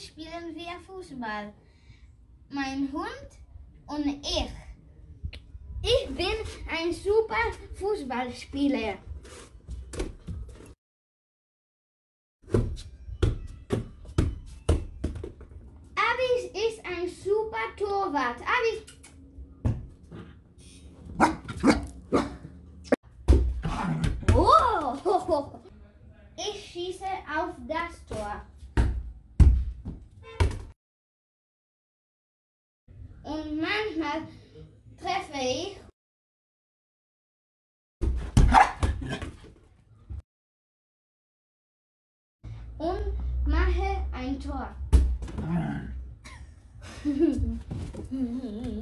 spielen wir Fußball. Mein Hund und ich. Ich bin ein super Fußballspieler. Abis ist ein super Torwart. Abis. Oh! Ich schieße auf das Tor. Und manchmal treffe ich. Und mache ein Tor.